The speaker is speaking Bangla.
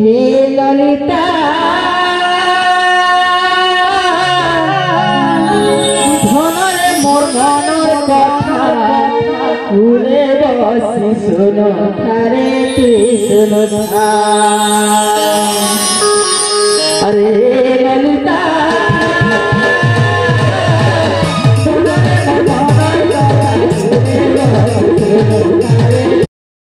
হে ললিতা ধনরে মোর ধনর কথা ফুলে বসি শুনো তারে কৃষ্ণ আরে